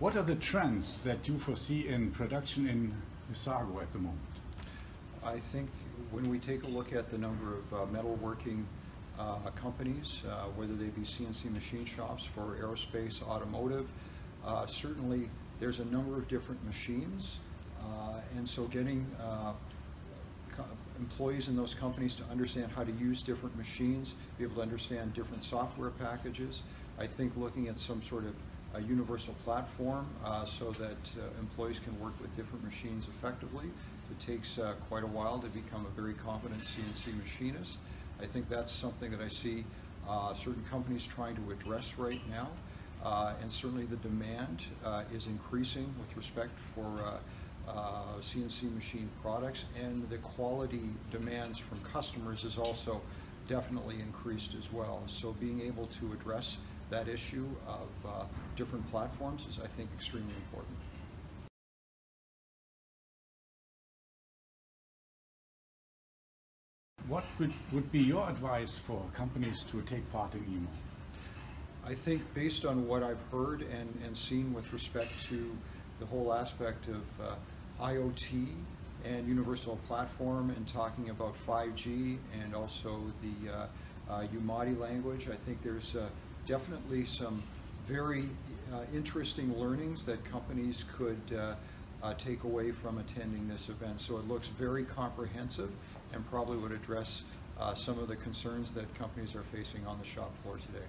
What are the trends that you foresee in production in Isago at the moment? I think when we take a look at the number of uh, metalworking uh, companies, uh, whether they be CNC machine shops for aerospace, automotive, uh, certainly there's a number of different machines, uh, and so getting uh, employees in those companies to understand how to use different machines, be able to understand different software packages. I think looking at some sort of a universal platform uh, so that uh, employees can work with different machines effectively. It takes uh, quite a while to become a very competent CNC machinist. I think that's something that I see uh, certain companies trying to address right now. Uh, and certainly the demand uh, is increasing with respect for CNC machine products, and the quality demands from customers is also definitely increased as well. So being able to address that issue of uh, different platforms is, I think, extremely important. What would, would be your advice for companies to take part in EMO? I think based on what I've heard and, and seen with respect to the whole aspect of uh, IoT and universal platform and talking about 5G and also the uh, uh, umati language, I think there's uh, definitely some very uh, interesting learnings that companies could uh, uh, take away from attending this event. So it looks very comprehensive and probably would address uh, some of the concerns that companies are facing on the shop floor today.